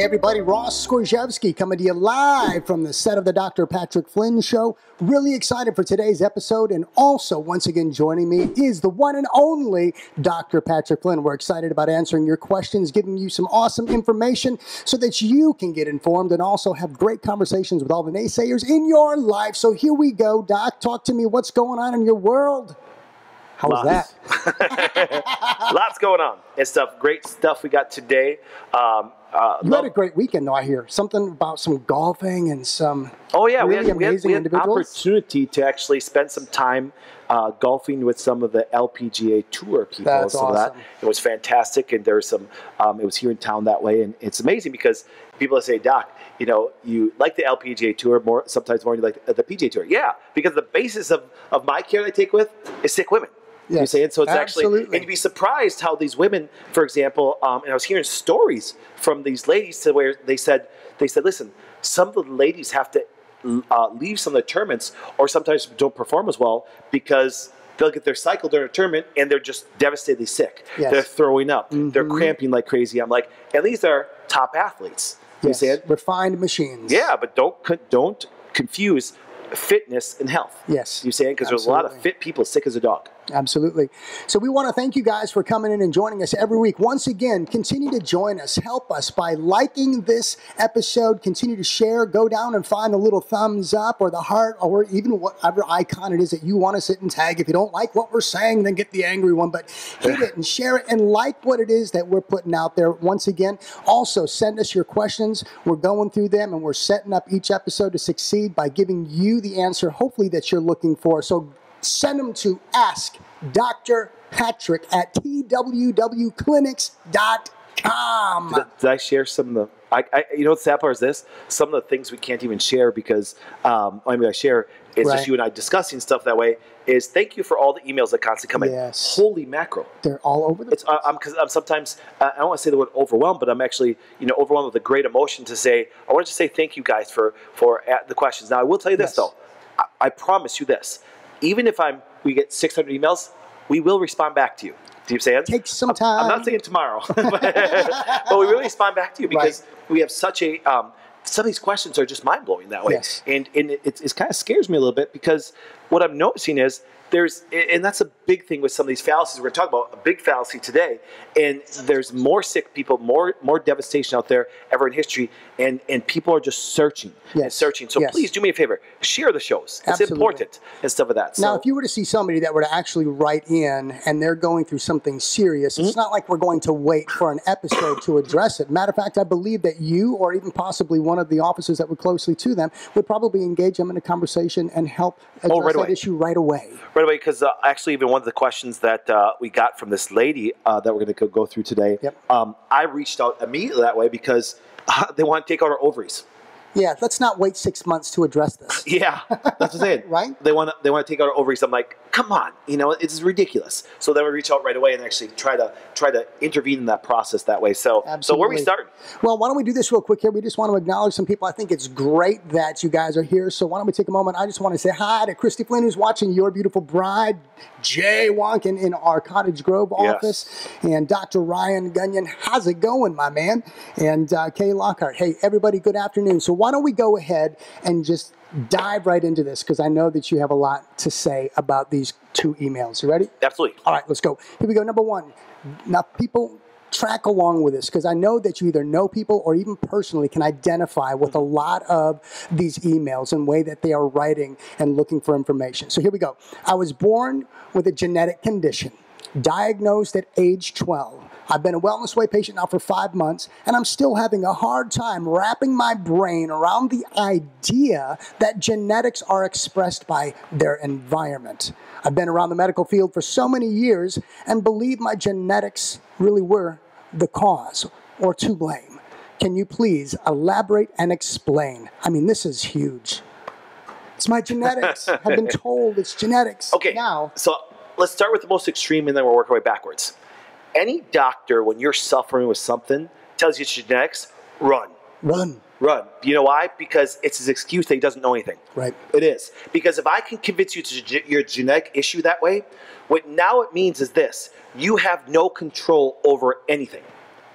Everybody, Ross Skorzewski coming to you live from the set of the Dr. Patrick Flynn Show. Really excited for today's episode, and also once again joining me is the one and only Dr. Patrick Flynn. We're excited about answering your questions, giving you some awesome information so that you can get informed and also have great conversations with all the naysayers in your life. So here we go, Doc. Talk to me. What's going on in your world? How was that? Lots going on and stuff. Great stuff we got today. Um, uh, You love- had a great weekend, though. I hear something about some golfing and some oh yeah, we really had, we had, amazing we had individuals. opportunity to actually spend some time uh, golfing with some of the LPGA Tour people. That's awesome. that. It was fantastic, and there's some. Um, it was here in town that way, and it's amazing because people say, "Doc, you know, you like the LPGA Tour more sometimes more than you like the, the PGA Tour." Yeah, because the basis of, of my care that I take with is sick women. You say it, so it's actually, and you'd be surprised how these women, for example, um, and I was hearing stories from these ladies to where they said, they said, listen, some of the ladies have to uh, leave some of the tournaments, or sometimes don't perform as well because they'll get their cycle during a tournament and they're just devastatingly sick. Yes. Mm-hmm. They're throwing up, they're cramping like crazy. I'm like, at least they're top athletes. You yes, refined machines. Yeah, but don't don't confuse fitness and health. Yes, You saying because there's a lot of fit people sick as a dog. Absolutely. So we want to thank you guys for coming in and joining us every week. Once again, continue to join us. Help us by liking this episode. Continue to share. Go down and find the little thumbs up or the heart or even whatever icon it is that you want to sit and tag. If you don't like what we're saying, then get the angry one. But hit it and share it and like what it is that we're putting out there. Once again, also send us your questions. We're going through them and we're setting up each episode to succeed by giving you the answer, hopefully, that you're looking for. So send them to ask Dr. Patrick at twwclinics.com. Did, did I share some of the? I, I, you know what the sad part is this? Some of the things we can't even share because um, I mean I share. It's Right. just you and I discussing stuff that way. Is thank you for all the emails that constantly come in. Yes. Holy mackerel! They're all over the It's I- I'm because I'm sometimes uh, I don't want to say the word overwhelmed, but I'm actually you know overwhelmed with a great emotion to say I want to say thank you guys for for the questions. Now I will tell you this Yes. though, I, I promise you this. Even if I'm we get 600 emails, we will respond back to you. Do you saying? Take some I'm- I'm not saying tomorrow, but, but we really respond back to you because we have such a. Um, some of these questions are just mind blowing that way, Yes. and and it, it, it kind of scares me a little bit because what I'm noticing is there's and that's a big thing with some of these fallacies we're going to talk about a big fallacy today, and there's more sick people, more more devastation out there ever in history, and and people are just searching and searching. So Yes. please do me a favor, share the shows. It's Absolutely. important and stuff of that. So, Now, if you were to see somebody that were to actually write in and they're going through something serious, it's mm-hmm. not like we're going to wait for an episode to address it. Matter of fact, I believe that you or even possibly one of the officers that were closely to them would probably engage them in a conversation and help address Oh, right that away. issue right away. Right away, because uh, actually, even one of the questions that uh, we got from this lady uh, that we're going to go through today, Yep. um, I reached out immediately that way because uh, they want to take out our ovaries. Yeah, let's not wait six months to address this. Yeah, that's what I'm saying. Right? They want to they want to take out our ovaries. I'm like, come on, you know, it's ridiculous. So then we reach out right away and actually try to try to intervene in that process that way. So so where we start? Well, why don't we do this real quick here? We just want to acknowledge some people. I think it's great that you guys are here. So why don't we take a moment? I just want to say hi to Christy Flynn, who's watching Your Beautiful Bride, Jay Wonkin in our Cottage Grove Yes. office, and Dr. Ryan Gunyon. How's it going, my man? And uh, Kay Lockhart. Hey, everybody, good afternoon. So why don't we go ahead and just dive right into this? Because I know that you have a lot to say about these two emails. You ready? Absolutely. All right, let's go. Here we go. Number one. Now, people track along with this because I know that you either know people or even personally can identify with a mm-hmm. lot of these emails and way that they are writing and looking for information. So here we go. I was born with a genetic condition, diagnosed at age 12. I've been a Wellness Way patient now for five months, and I'm still having a hard time wrapping my brain around the idea that genetics are expressed by their environment. I've been around the medical field for so many years and believe my genetics really were the cause or to blame. Can you please elaborate and explain? I mean, this is huge. It's my genetics. I've been told it's genetics. Okay. Now, so let's start with the most extreme, and then we'll work our way backwards. Any doctor, when you're suffering with something, tells you it's genetics, run. run. Run. You know why? Because it's his excuse that he doesn't know anything. Right. It is. Because if I can convince you to your genetic issue that way, what now it means is this you have no control over anything.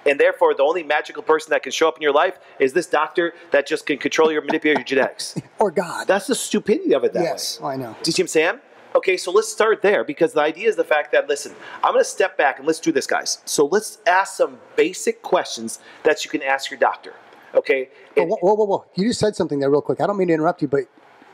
And therefore, the only magical person that can show up in your life is this doctor that just can control your manipulate your genetics. Or God. That's the stupidity of it that yes, way. Oh, I know. Do you see what I'm saying? Okay, so let's start there because the idea is the fact that, listen, I'm going to step back and let's do this, guys. So let's ask some basic questions that you can ask your doctor. Okay? And- whoa, whoa, whoa, whoa. You just said something there real quick. I don't mean to interrupt you, but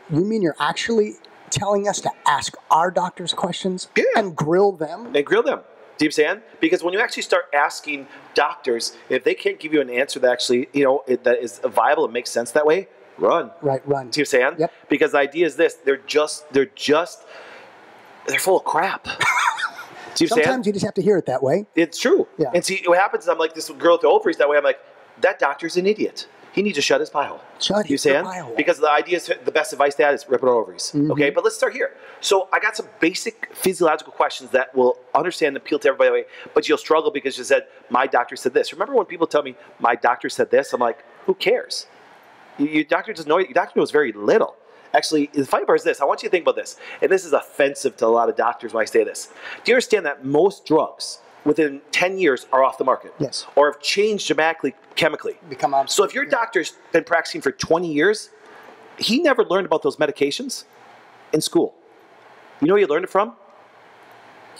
you mean you're actually telling us to ask our doctors questions Yeah. and grill them? and grill them. Do you understand? Because when you actually start asking doctors, if they can't give you an answer that actually, you know, it, that is viable and makes sense that way, run. Right, run. Do you understand? Yep. Because the idea is this: they're just, they're just, they're full of crap. You Sometimes you just have to hear it that way. It's true. Yeah. And see, what happens is I'm like this girl with the ovaries that way. I'm like, that doctor's an idiot. He needs to shut his pie hole. Shut you his pie hole. Because the idea is the best advice to have is rip it ovaries. Mm-hmm. Okay, but let's start here. So I got some basic physiological questions that will understand and appeal to everybody, but you'll struggle because you said my doctor said this. Remember when people tell me my doctor said this? I'm like, who cares? You- Your doctor doesn't know. Your doctor knows very little. Actually, the funny part is this. I want you to think about this, and this is offensive to a lot of doctors when I say this. Do you understand that most drugs within 10 years are off the market? Yes. Or have changed dramatically chemically. Become obsolete. So if your doctor's been practicing for 20 years, he never learned about those medications in school. You know where you learned it from?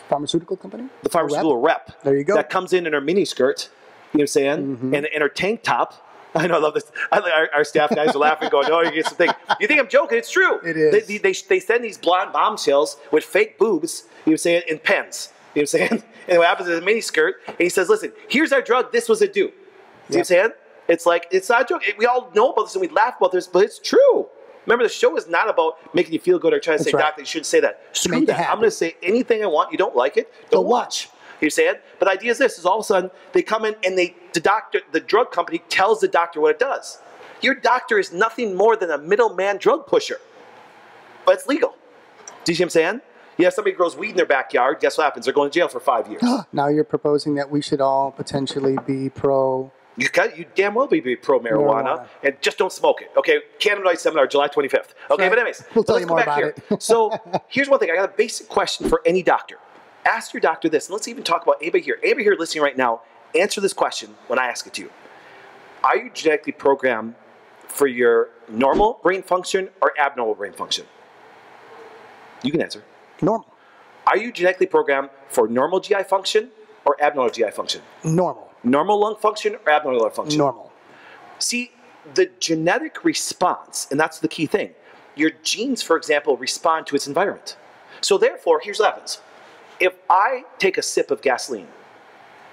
Pharmaceutical company? The pharmaceutical rep. There you go. That comes in in her mini skirt, you know what I'm saying? And, and her tank top. I know, I love this. I, our, our staff guys are laughing, going, "Oh, you get something." You think I'm joking? It's true. It is. They, they, they send these blonde bombshells with fake boobs. You know what I'm saying? In pens. You know what I'm saying? And what happens is a mini skirt, and he says, "Listen, here's our drug. This was a do." You know what I'm saying? It's like it's not a joke. We all know about this and we laugh about this, but it's true. Remember, the show is not about making you feel good or trying to That's say, right. "Doctor, you shouldn't say that." Screw that. I'm going to say anything I want. You don't like it? Don't, Don't watch. You saying? But the idea is this: is all of a sudden they come in and they the doctor, the drug company tells the doctor what it does. Your doctor is nothing more than a middleman drug pusher, but it's legal. Do you see what I'm saying? You have somebody grows weed in their backyard. Guess what happens? They're going to jail for five years. Now you're proposing that we should all potentially be pro. You got you damn well be pro marijuana, and just don't smoke it. Okay, cannabinoid seminar July 25th. Okay, right. but anyways, We'll tell you more about here. it. so here's one thing. I got a basic question for any doctor. Ask your doctor this, and let's even talk about anybody here. Anybody here listening right now, answer this question when I ask it to you. Are you genetically programmed for your normal brain function or abnormal brain function? You can answer. Normal. Are you genetically programmed for normal GI function or abnormal GI function? Normal. Normal lung function or abnormal lung function? Normal. See, the genetic response, and that's the key thing. Your genes, for example, respond to its environment. So, therefore, here's what happens. If I take a sip of gasoline,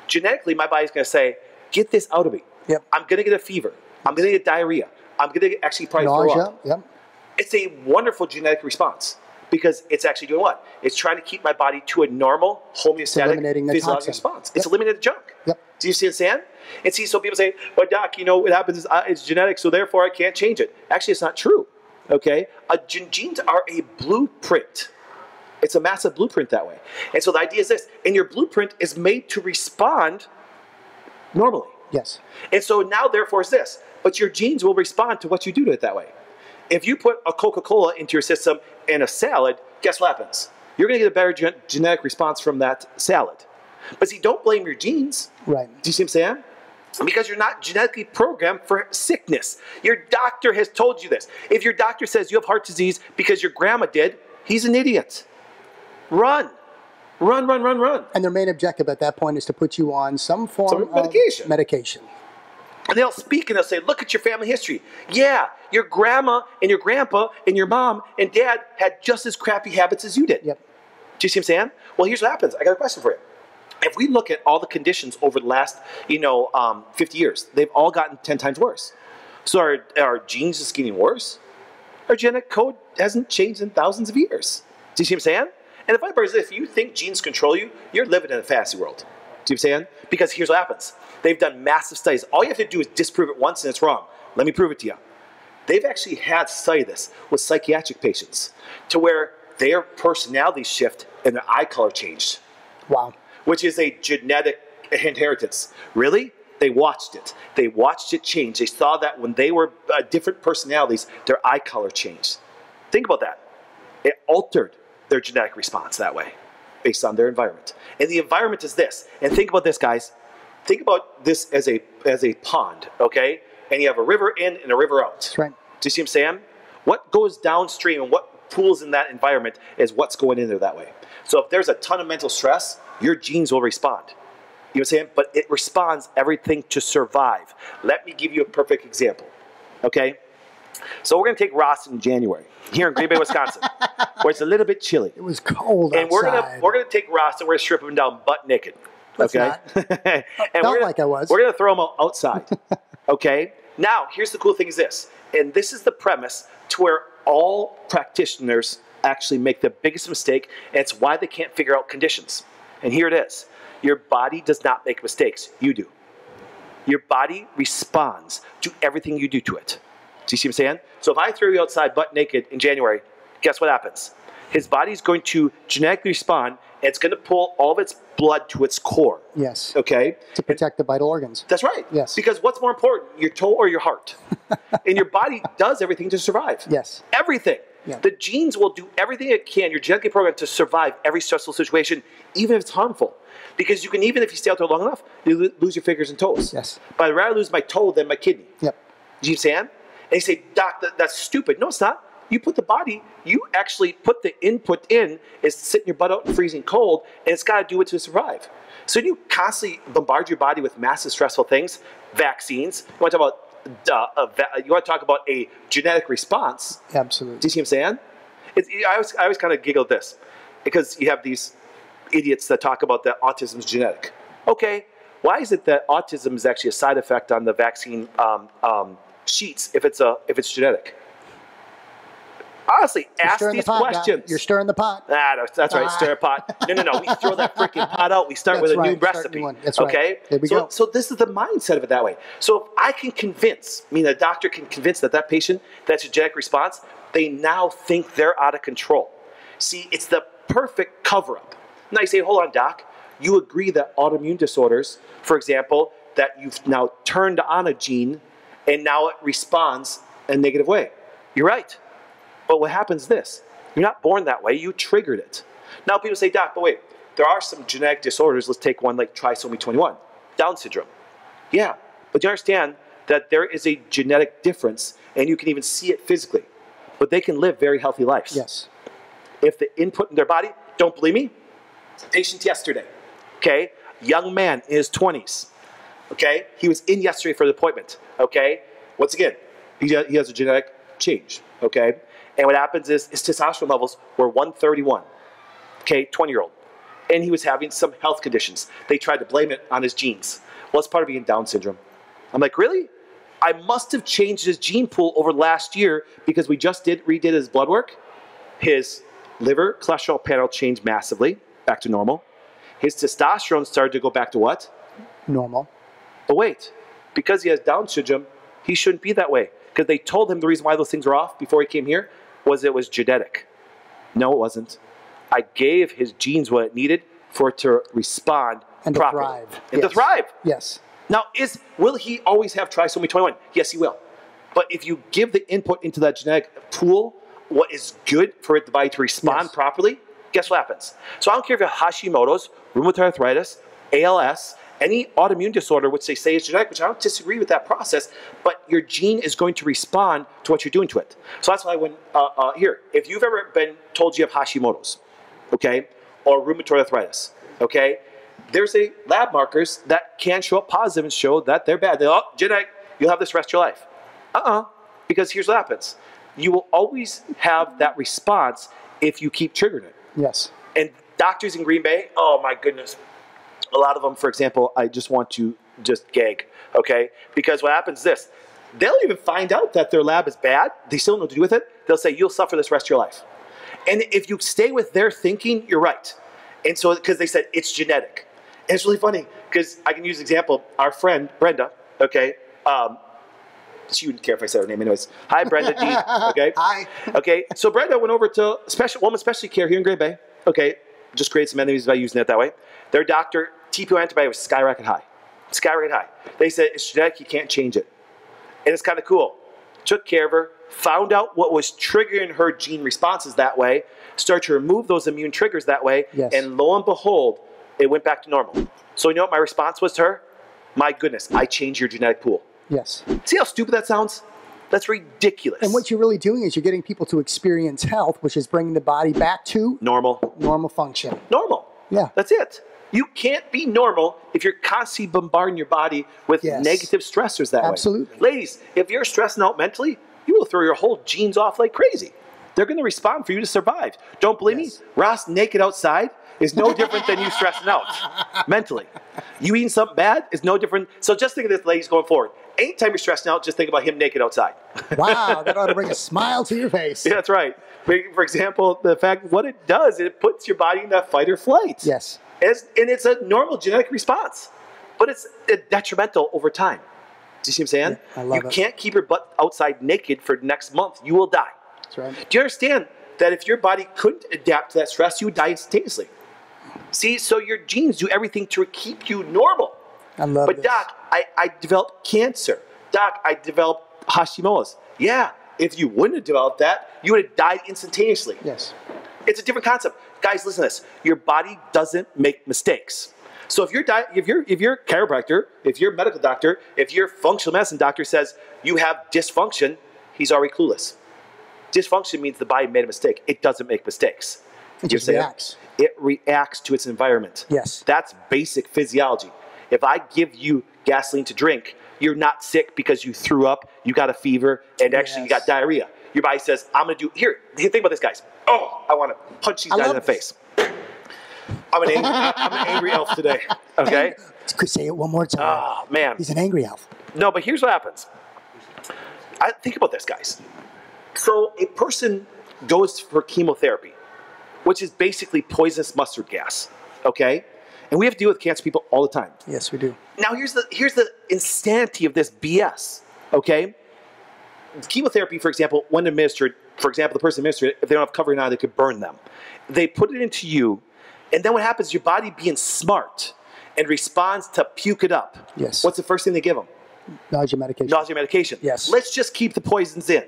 genetically, my body's going to say, Get this out of me. Yep. I'm going to get a fever. I'm going to get diarrhea. I'm going to actually probably throw Nausea. up. Yep. It's a wonderful genetic response because it's actually doing what? It's trying to keep my body to a normal homeostatic eliminating the physiological toxin. response. It's eliminating the junk. Yep. Do you see what I'm saying? And see, so people say, "Well, doc, you know what happens is uh, it's genetic, so therefore I can't change it." Actually, it's not true. Okay, uh, gen- genes are a blueprint. It's a massive blueprint that way. And so the idea is this: and your blueprint is made to respond normally. Yes. And so now, therefore, is this. But your genes will respond to what you do to it that way. If you put a Coca Cola into your system and a salad, guess what happens? You're going to get a better gen- genetic response from that salad. But see, don't blame your genes. Right. Do you see what I'm saying? Because you're not genetically programmed for sickness. Your doctor has told you this. If your doctor says you have heart disease because your grandma did, he's an idiot. Run. Run, run, run, run. And their main objective at that point is to put you on some form Some of medication. medication. And they'll speak and they'll say, Look at your family history. Yeah, your grandma and your grandpa and your mom and dad had just as crappy habits as you did. Yep. Do you see what I'm saying? Well, here's what happens. I got a question for you. If we look at all the conditions over the last, you know, um, 50 years, they've all gotten 10 times worse. So are our genes just getting worse? Our genetic code hasn't changed in thousands of years. Do you see what I'm saying? And the funny part is, if you think genes control you, you're living in a fantasy world. Do you see what I'm saying? Because here's what happens. They've done massive studies. All you have to do is disprove it once and it's wrong. Let me prove it to you. They've actually had study this with psychiatric patients to where their personality shift and their eye color changed, Wow. which is a genetic inheritance. Really? They watched it. They watched it change. They saw that when they were uh, different personalities, their eye color changed. Think about that. It altered their genetic response that way based on their environment. And the environment is this. And think about this, guys. think about this as a as a pond, okay? And you have a river in and a river out. That's right. Do you see what I'm saying? What goes downstream and what pools in that environment is what's going in there that way. So if there's a ton of mental stress, your genes will respond. You know what I'm saying? But it responds everything to survive. Let me give you a perfect example. Okay? So we're gonna take Ross in January here in Green Bay, Wisconsin, where it's a little bit chilly. It was cold And we're gonna we're gonna take Ross and we're gonna strip him down butt naked. Let's okay. not. and Felt we're gonna, like I was. We're gonna throw him outside. okay. Now here's the cool thing: is this, and this is the premise to where all practitioners actually make the biggest mistake, and it's why they can't figure out conditions. And here it is: your body does not make mistakes. You do. Your body responds to everything you do to it. Do you see what I'm saying? So if I throw you outside butt naked in January, guess what happens? His body's going to genetically respond, and it's going to pull all of its blood to its core. yes. Okay? To protect the vital organs. That's right. Yes. Because what's more important, your toe or your heart? and your body does everything to survive. Yes. Everything. Yeah. The genes will do everything it can. You're genetically programmed to survive every stressful situation, even if it's harmful. Because you can, even if you stay out there long enough, you lose your fingers and toes. Yes. But I'd rather lose my toe than my kidney. Yep. Do you see understand? And you say, Doc, that, that's stupid. No, it's not. You put the body, you actually put the input in, is sitting your butt out in freezing cold, and it's got to do it to survive. So you constantly bombard your body with massive stressful things, vaccines. You want to talk about, uh, va- you want to talk about a genetic response. Absolutely. Do you see what I'm saying? It's, I always, I always kind of giggle at this because you have these idiots that talk about that autism is genetic. Okay, why is it that autism is actually a side effect on the vaccine um, um, sheets if it's a if it's genetic? Honestly, You're ask these the pot, questions. You're stirring the pot. Ah, no, that's right. Ah. Stir a pot. No, no, no. We throw that freaking pot out. We start That's with a new right. Start recipe. new. That's right. okay. There we so, go. so this is the mindset of it that way. So if I can convince, I mean, a doctor can convince that that patient that's a genetic response, they now think they're out of control. See, it's the perfect cover-up. Now you say, hold on, doc. You agree that autoimmune disorders, for example, that you've now turned on a gene and now it responds in a negative way. You're right. But what happens is this you're not born that way, you triggered it. Now people say, Doc, but wait, there are some genetic disorders. Let's take one like trisomy 21, Down syndrome. Yeah, but you understand that there is a genetic difference and you can even see it physically. But they can live very healthy lives. Yes. If the input in their body, don't believe me? Patient yesterday, okay? Young man in his 20s, okay? He was in yesterday for the appointment, okay? Once again, he he has a genetic change, okay? And what happens is his testosterone levels were 131, okay, 20 year old. And he was having some health conditions. They tried to blame it on his genes. Well, it's part of being Down syndrome. I'm like, really? I must have changed his gene pool over last year because we just did redid his blood work. His liver cholesterol panel changed massively, back to normal. His testosterone started to go back to what? Normal. But wait, because he has Down syndrome, he shouldn't be that way. Because they told him the reason why those things were off before he came here was it was genetic. No, it wasn't. I gave his genes what it needed for it to respond And to thrive. And to Yes. thrive. Yes. Now, is will he always have trisomy 21? Yes, he will. But if you give the input into that genetic pool, what is good for it the body to respond Yes. properly, guess what happens? So I don't care if you have Hashimoto's, rheumatoid arthritis, ALS, any autoimmune disorder, which they say is genetic, which I don't disagree with that process, but your gene is going to respond to what you're doing to it. So that's why when, uh, uh, here, if you've ever been told you have Hashimoto's, okay, or rheumatoid arthritis, okay, there's a lab markers that can show up positive and show that they're bad. They're, oh, genetic, you'll have this rest of your life. Uh-uh, because here's what happens. You will always have that response if you keep triggering it. Yes. And doctors in Green Bay, oh my goodness, a lot of them, for example, I just want to just gag, okay? Because what happens is this, they'll even find out that their lab is bad, they still don't know what to do with it, they'll say, you'll suffer this rest of your life. And if you stay with their thinking, you're right. And so, because they said it's genetic. And it's really funny, because I can use an example, our friend, Brenda, okay, um, she wouldn't care if I said her name anyways. Hi, Brenda D, okay? Hi. Okay, so Brenda went over to special woman specialty care here in Green Bay. Okay, just create some enemies by using it that way. Their doctor TPO antibody was skyrocket high, skyrocket high. They said it's genetic, you can't change it, and it's kind of cool. Took care of her, found out what was triggering her gene responses that way, started to remove those immune triggers that way, Yes. and lo and behold, it went back to normal. So you know what my response was to her? my goodness, I change your genetic pool. Yes. See how stupid that sounds? That's ridiculous. And what you're really doing is you're getting people to experience health, which is bringing the body back to normal, normal function. normal. Yeah. That's it. You can't be normal if you're constantly bombarding your body with Yes. negative stressors that Absolutely. way. Ladies, if you're stressing out mentally, you will throw your whole genes off like crazy. They're going to respond for you to survive. Don't believe Yes. me? Ross naked outside is no different than you stressing out mentally. You eating something bad is no different. So just think of this, ladies, going forward. Anytime you're stressing out, just think about him naked outside. Wow, that ought to bring a smile to your face. Yeah, that's right. For for example, the fact what it does, it puts your body in that fight or flight. Yes. It's, and it's a normal genetic response, but it's detrimental over time. Do you see what I'm saying? Yeah, I love you it. can't keep your butt outside naked for next month. You will die. That's right. Do you understand that if your body couldn't adapt to that stress, you would die instantaneously? See, so your genes do everything to keep you normal. I love But this. doc, I, I developed cancer. Doc, I developed Hashimoto's. Yeah, if you wouldn't have developed that, you would have died instantaneously. Yes. It's a different concept. Guys, listen to this. Your body doesn't make mistakes. So if your if your if your chiropractor, if your medical doctor, if your functional medicine doctor says you have dysfunction, he's already clueless. Dysfunction means the body made a mistake. It doesn't make mistakes. It just reacts. It reacts to its environment. Yes. That's basic physiology. If I give you gasoline to drink, you're not sick because you threw up, you got a fever, and actually you got diarrhea. Your body says, I'm gonna do here, think about this, guys. Oh, I wanna punch these I guys in the face. I'm an angry, I'm an angry elf today. Okay? Could say it one more time. Oh man. He's an angry elf. No, but here's what happens. I think about this, guys. So a person goes for chemotherapy, which is basically poisonous mustard gas. Okay? And we have to deal with cancer people all the time. Yes, we do. Now here's the here's the insanity of this BS. Okay, chemotherapy, for example, when administered, for example, the person administered it, if they don't have covering eye, they could burn them. They put it into you, and then what happens? Your body being smart and responds to puke it up. Yes. What's the first thing they give them? Nausea medication. Nausea medication. Yes. Let's just keep the poisons in.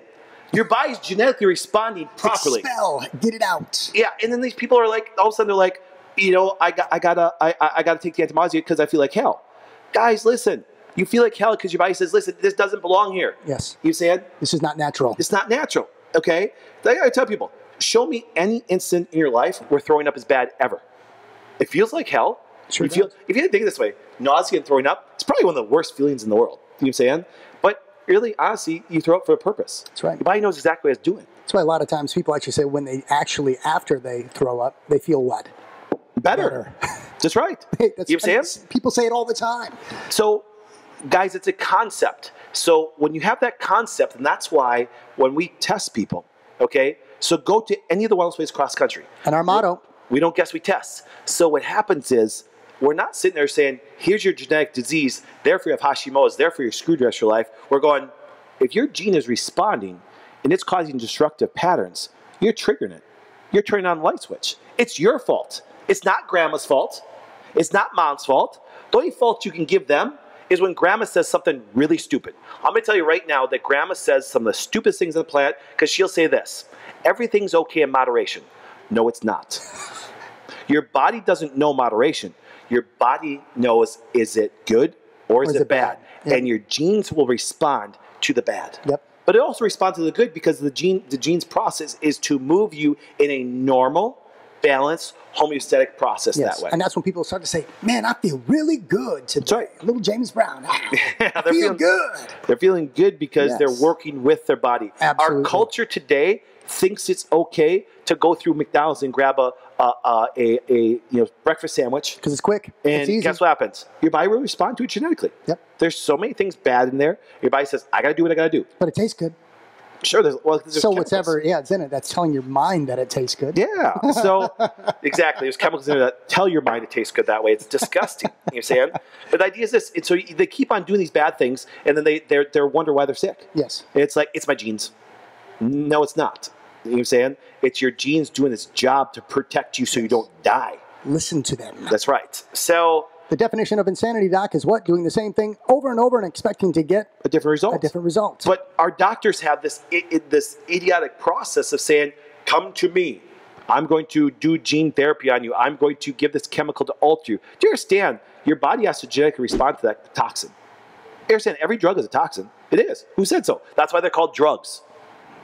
Your body's genetically responding properly. Expel. Get it out. Yeah, and then these people are like, all of a sudden they're like, you know, I got, I gotta, I, I gotta take the antinausea because I feel like hell. Guys, listen, you feel like hell because your body says, listen, this doesn't belong here. Yes. You said This is not natural. it's not natural. Okay, I tell people, show me any instant in your life where throwing up is bad ever. It feels like hell. Sure you feel, does. if you think it this way, nausea and throwing up, it's probably one of the worst feelings in the world. You know what I'm saying? But really, honestly, you throw up for a purpose. That's right. Your body knows exactly what it's doing. That's why a lot of times people actually say when they actually, after they throw up, they feel what? Better. That's right. That's, you know what I'm saying? People say it all the time. So, guys, it's a concept. So, when you have that concept, and that's why when we test people, okay, so go to any of the wellness places across country. And our motto, We don't guess, we test. So, what happens is we're not sitting there saying, here's your genetic disease, therefore you have Hashimoto's, therefore you're screwed the rest of your life. We're going, if your gene is responding and it's causing destructive patterns, you're triggering it. You're turning on the light switch. It's your fault. It's not grandma's fault. It's not mom's fault. The only fault you can give them is when grandma says something really stupid. I'm gonna tell you right now that grandma says some of the stupidest things on the planet because she'll say this everything's okay in moderation. No, it's not. Your body doesn't know moderation. Your body knows is it good or is, it, bad? Yep. And your genes will respond to the bad. Yep. But it also responds to the good because the gene the gene's process is to move you in a normal, balanced, homeostatic process yes. that way. And that's when people start to say, man, I feel really good today. right. Little James Brown. Ah, they're feel feeling- good. They're feeling good because they're working with their body. Absolutely. Our culture today thinks it's okay to go through McDonald's and grab a a, a, a, a you know breakfast sandwich Because it's quick. And it's easy. guess what happens? Your body will respond to it genetically. Yep. There's so many things bad in there. Your body says, I got to do what I got to do. But it tastes good. Sure, there's, well, there's so chemicals. whatever, yeah, it's in it. That's telling your mind that it tastes good. Yeah. So, exactly. There's chemicals in there that tell your mind it tastes good that way. It's disgusting. you know what I'm saying? But the idea is this. So they keep on doing these bad things, and then they they're, they're wonder why they're sick. Yes. It's like, it's my genes. No, it's not. You know what I'm saying? It's your genes doing its job to protect you so you don't die. Listen to them. That's right. So, The definition of insanity, Doc, is what? Doing the same thing over and over and expecting to get a different result. a different result. But our doctors have this this idiotic process of saying, "Come to me. I'm going to do gene therapy on you. I'm going to give this chemical to alter you. Do you understand? Your body has to genetically respond to that toxin. You understand? Every drug is a toxin. It is. Who said so? That's why they're called drugs.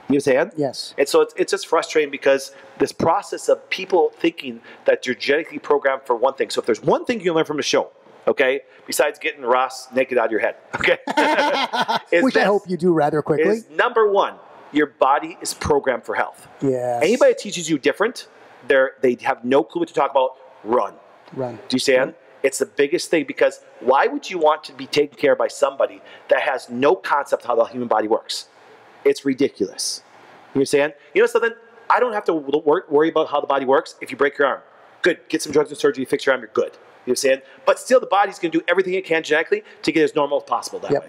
You understand? Yes. And so it's, it's just frustrating because this process of people thinking that you're genetically programmed for one thing. So if there's one thing you can learn from the show, okay, besides getting Ross naked out of your head, okay, Which I hope you do rather quickly. is number one, your body is programmed for health. Yeah. Anybody that teaches you different, they're, they have no clue what to talk about. Run. Run. Do you understand? It's the biggest thing because why would you want to be taken care of by somebody that has no concept how the human body works? It's ridiculous. You understand? You know something? I don't have to wor- worry about how the body works if you break your arm. Good. Get some drugs and surgery, fix your arm, you're good. You understand? But still, the body's going to do everything it can genetically to get as normal as possible that Yep. way.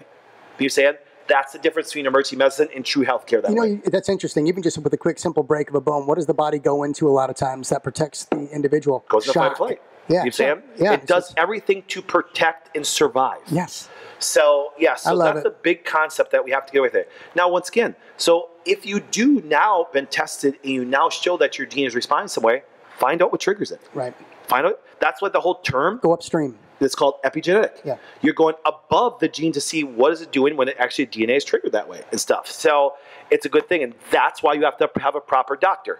You understand? That's the difference between emergency medicine and true healthcare that You know, way. that's interesting. Even just with a quick, simple break of a bone, what does the body go into a lot of times that protects the individual? Goes in the fight or flight. Yeah. You understand? Yeah. It does everything to protect and survive. yes. So yeah, so that's it. the big concept that we have to get with it. Now, once again, so if you do now been tested and you now show that your gene is responding some way, find out what triggers it. Right. Find out. That's what the whole term Go upstream. It's called epigenetic. Yeah. You're going above the gene to see what is it doing when it actually DNA is triggered that way and stuff. So it's a good thing, and that's why you have to have a proper doctor.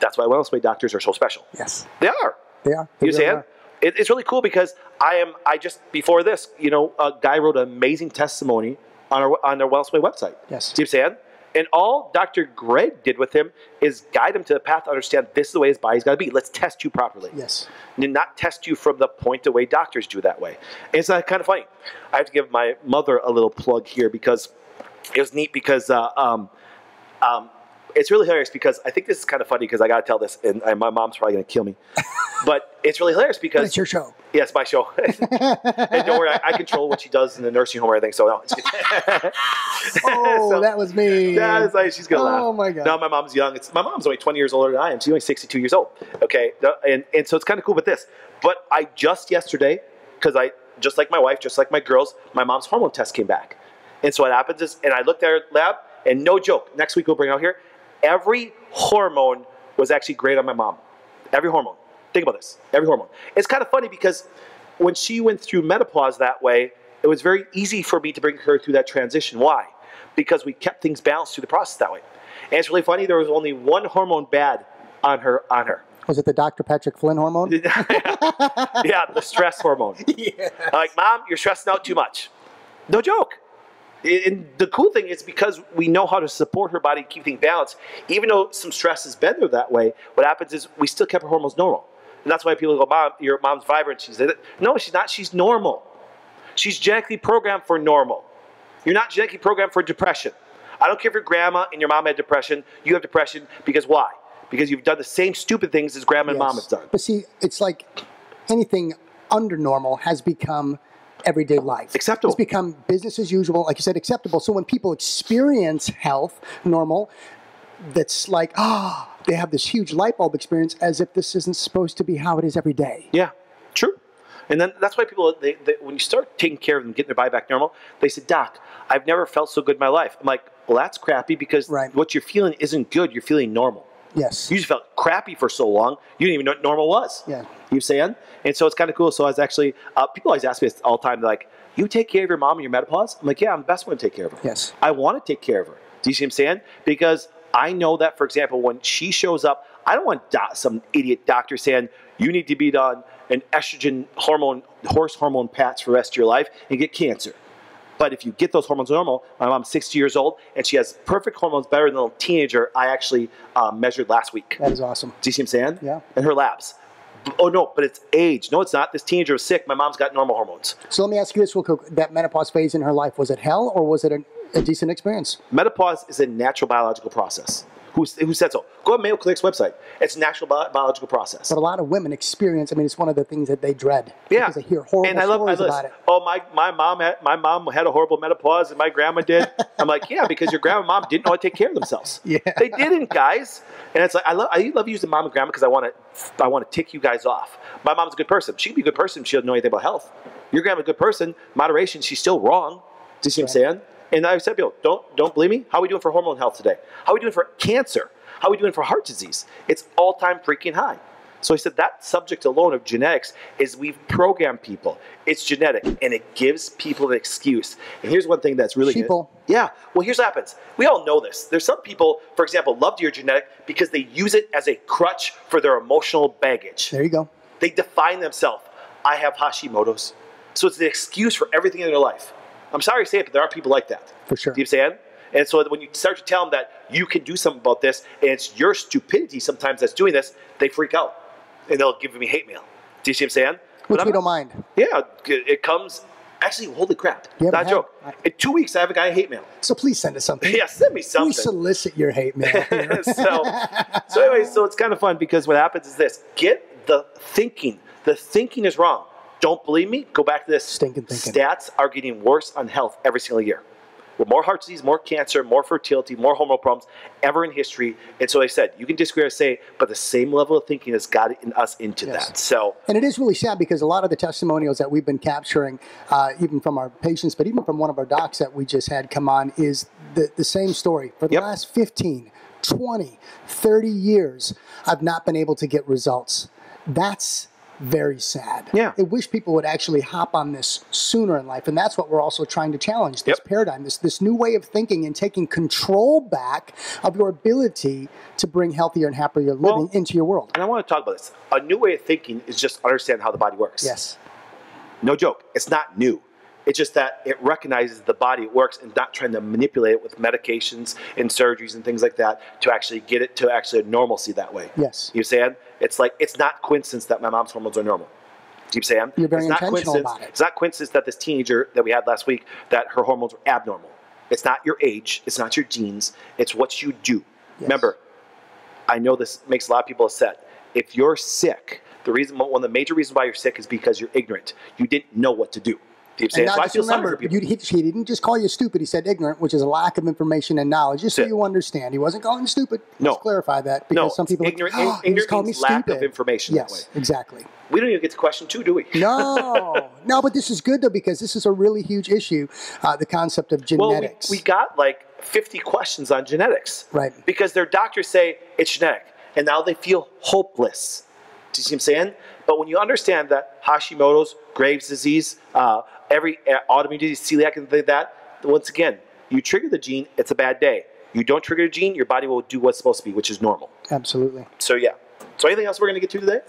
That's why wellness way doctors are so special. Yes. They are. Are. You see are. It, it's really cool because I am. I just before this, you know, a guy wrote an amazing testimony on our on their Wellness Way website. Yes. See what I'm saying? And all Dr. Greg did with him is guide him to the path to understand this is the way his body's got to be. Let's test you properly. Yes. And not test you from the point the way doctors do that way. And it's uh, kind of funny. I have to give my mother a little plug here because it was neat because uh, um, um, it's really hilarious because I think this is kind of funny because I got to tell this and, and my mom's probably going to kill me. but it's really hilarious because It's your show. Yes, my show. and don't worry, I, I control what she does in the nursing home or anything. So no. Oh, So- that was me. yeah, it's like she's gonna oh laugh. Oh my god. No, my mom's young. It's my mom's only 20 years older than I am. She's only 62 years old. Okay, and and so it's kind of cool with this. But I just yesterday, because I just like my wife, just like my girls, my mom's hormone test came back. And so what happens is, and I looked at her lab, and no joke, next week we'll bring it out here. Every hormone was actually great on my mom. Every hormone. Think about this. Every hormone. It's kind of funny because when she went through menopause that way, it was very easy for me to bring her through that transition. Why? Because we kept things balanced through the process that way. And it's really funny. There was only one hormone bad on her. On her. Was it the Dr. Patrick Flynn hormone? yeah, the stress hormone. yeah. Like, mom, you're stressing out too much. No joke. And the cool thing is because we know how to support her body, keep things balanced, even though some stress has been there that way, what happens is we still kept her hormones normal. And that's why people go, Mom, your mom's vibrant. She's like, no, she's not. She's normal. She's genetically programmed for normal. You're not genetically programmed for depression. I don't care if your grandma and your mom had depression. You have depression because why? Because you've done the same stupid things as grandma and mom have done. But see, it's like anything under normal has become everyday life. Acceptable. It's become business as usual, like you said, acceptable. So when people experience health, normal, that's like, ah, they have this huge light bulb experience as if this isn't supposed to be how it is every day. Yeah, true. And then that's why people, they, they, when you start taking care of them, getting their body back normal, they said, Doc, I've never felt so good in my life. I'm like, well, that's crappy because Right. what you're feeling isn't good. You're feeling normal. Yes. You just felt crappy for so long, you didn't even know what normal was. Yeah. You saying? And so it's kind of cool. So I was actually, uh, people always ask me this all the time, they're like, you take care of your mom and your menopause? I'm like, yeah, I'm the best one to take care of her. Yes. I want to take care of her. Do you see what I'm saying? Because I know that, for example, when she shows up, I don't want do- some idiot doctor saying you need to be on an estrogen hormone, horse hormone patch for the rest of your life and get cancer. But if you get those hormones normal, my mom's 60 years old and she has perfect hormones better than a teenager I actually uh, measured last week. That is awesome. Do you see what I'm saying? Yeah. In her labs. Oh no, but it's age. No, it's not. This teenager was sick. My mom's got normal hormones. So let me ask you this real quick. That menopause phase in her life, was it hell or was it a, a decent experience? Menopause is a natural biological process. Who, who said so? Go on Mayo Clinic's website. It's a natural bi- biological process. But a lot of women experience, I mean, it's one of the things that they dread. Yeah, Because they hear horrible and I love, I stories love about it. Oh, my, my mom had my mom had a horrible menopause, and my grandma did. I'm like, yeah, because your grandma and mom didn't know how to take care of themselves. Yeah. they didn't, guys. And it's like I love I love using mom and grandma because I want to I want to tick you guys off. My mom's a good person. She can be a good person. if She doesn't know anything about health. Your grandma's a good person. Moderation. She's still wrong. Do you see what I'm saying? And I said, people, don't don't believe me. How are we doing for hormone health today? How are we doing for cancer? How are we doing for heart disease? It's all time freaking high. So he said that subject alone of genetics is we've programmed people. It's genetic, and it gives people an excuse. And here's one thing that's really good. Sheeple. Yeah. Well, here's what happens. We all know this. There's some people, for example, love your genetic because they use it as a crutch for their emotional baggage. There you go. They define themselves. I have Hashimoto's. So it's the excuse for everything in their life. I'm sorry to say it, but there are people like that. For sure. Do you understand? And so when you start to tell them that you can do something about this, and it's your stupidity sometimes that's doing this, they freak out. And they'll give me hate mail. Do you see what I'm saying? But Which I'm we don't mind. Yeah, it comes. Actually, holy crap. You Not joke. In two weeks, I have a guy hate mail. So please send us something. Yeah, send me something. We solicit your hate mail. so, so anyway, so it's kind of fun because what happens is this: get the thinking. The thinking is wrong. Don't believe me? Go back to this. Stinking thinking. Stats are getting worse on health every single year. With more heart disease, more cancer, more fertility, more hormonal problems ever in history. And so I said, you can disagree or say, but the same level of thinking has got in us into Yes. that. So And it is really sad because a lot of the testimonials that we've been capturing, uh, even from our patients, but even from one of our docs that we just had come on, is the, the same story. For the Yep. last 15, 20, 30 years, I've not been able to get results. That's very sad. Yeah. I wish people would actually hop on this sooner in life. And that's what we're also trying to challenge this Yep. paradigm, this, this new way of thinking and taking control back of your ability to bring healthier and happier living Well- into your world. and I want to talk about this. A new way of thinking is just understand how the body works. Yes. No joke. It's not new. It's just that it recognizes the body works and not trying to manipulate it with medications and surgeries and things like that to actually get it to actually a normalcy that way. Yes. You saying? It's like it's not coincidence that my mom's hormones are normal. Do you saying? You're very it's not intentional coincidence. about it. It's not coincidence that this teenager that we had last week that her hormones were abnormal. It's not your age. It's not your genes. It's what you do. Remember, I know this makes a lot of people upset. If you're sick, the reason one of the major reasons why you're sick is because you're ignorant. You didn't know what to do. You And now So just remember, you, he, he didn't just call you stupid. He said ignorant, which is a lack of information and knowledge. Just so you understand, he wasn't calling you stupid. No. Let's clarify that because No, some people ignorant- like, oh, he ignorant called me lack of stupid. information that Yes, way. exactly. we don't even get to question two, do we? No, no, but this is good though because this is a really huge issue. Uh, the concept of genetics. Well, we, we got like 50 questions on genetics. Right. Because their doctors say it's genetic, and now they feel hopeless. Do you see what I'm saying? But when you understand that Hashimoto's, Graves' disease, uh, every uh, autoimmune disease, celiac, and like that, once again, you trigger the gene, it's a bad day. You don't trigger the gene, your body will do what's supposed to be, which is normal. Absolutely. So, yeah. So, anything else we're going to get to today?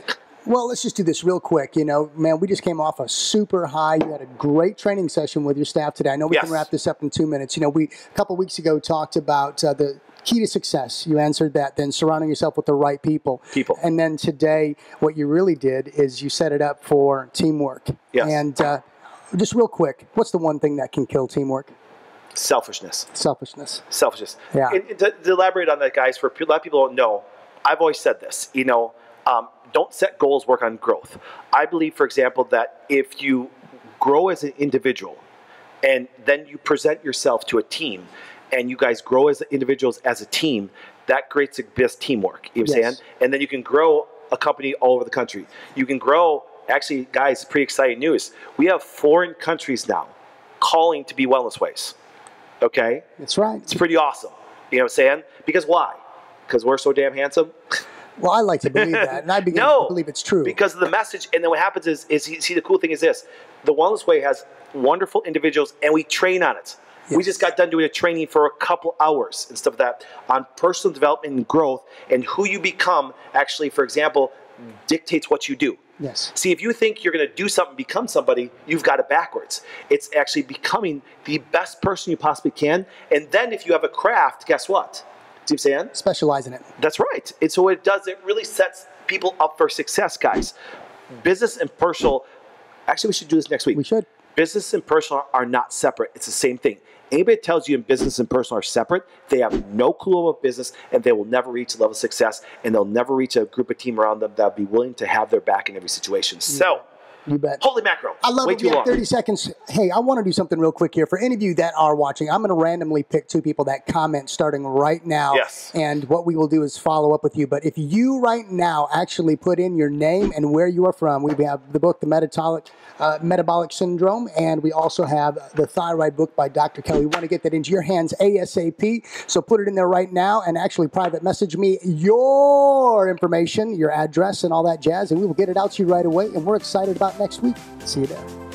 Well, let's just do this real quick. You know, man, we just came off a super high. You had a great training session with your staff today. I know we Yes. can wrap this up in two minutes. You know, we a couple weeks ago talked about uh, the key to success. You answered that. Then surrounding yourself with the right people. People. And then today, what you really did is you set it up for teamwork. Yes. And uh, just real quick, what's the one thing that can kill teamwork? Selfishness. Selfishness. selfishness. Yeah. And, to, to elaborate on that, guys, for a lot of people don't know, I've always said this. You know, um, don't set goals. Work on growth. I believe, for example, that if you grow as an individual, and then you present yourself to a team, and you guys grow as individuals as a team, that creates a best teamwork. You know Yes. saying? And then you can grow a company all over the country. You can grow. Actually, guys, pretty exciting news. We have foreign countries now calling to be wellness ways. Okay, That's right. it's pretty awesome. You know what I'm saying? Because why? Because we're so damn handsome? Well, I like to believe that, and I begin no, to believe it's true. Because of the message, and then what happens is, is you see, the cool thing is this: the Wellness Way has wonderful individuals, and we train on it. We just got done doing a training for a couple hours and stuff like that on personal development and growth, and who you become. Actually, for example, dictates what you do. Yes. See, if you think you're going to do something, become somebody, you've got it backwards. It's actually becoming the best person you possibly can. And then if you have a craft, guess what? See what I'm saying? Specialize in it. That's right. And so it does, it really sets people up for success, guys. Business and personal, actually, we should do this next week. We should. Business and personal are not separate. It's the same thing. Anybody that tells you in business and personal are separate, they have no clue about business and they will never reach a level of success and they'll never reach a group of team around them that will be willing to have their back in every situation. So, You bet. Holy mackerel! I love Way it. We have long. 30 seconds. Hey, I want to do something real quick here. For any of you that are watching, I'm going to randomly pick two people that comment starting right now. Yes. And what we will do is follow up with you. But if you right now actually put in your name and where you are from, we have the book, The Metabolic, uh, Metabolic Syndrome, and we also have the Thyroid book by Dr. Kelly. We want to get that into your hands ASAP. So put it in there right now and actually private message me your information, your address, and all that jazz, and we will get it out to you right away. And we're excited about next week. See you there.